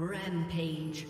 Rampage.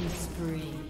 Killing spree.